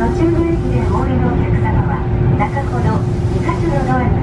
途中の駅でお降りのお客様は中ほど2カ所のドアに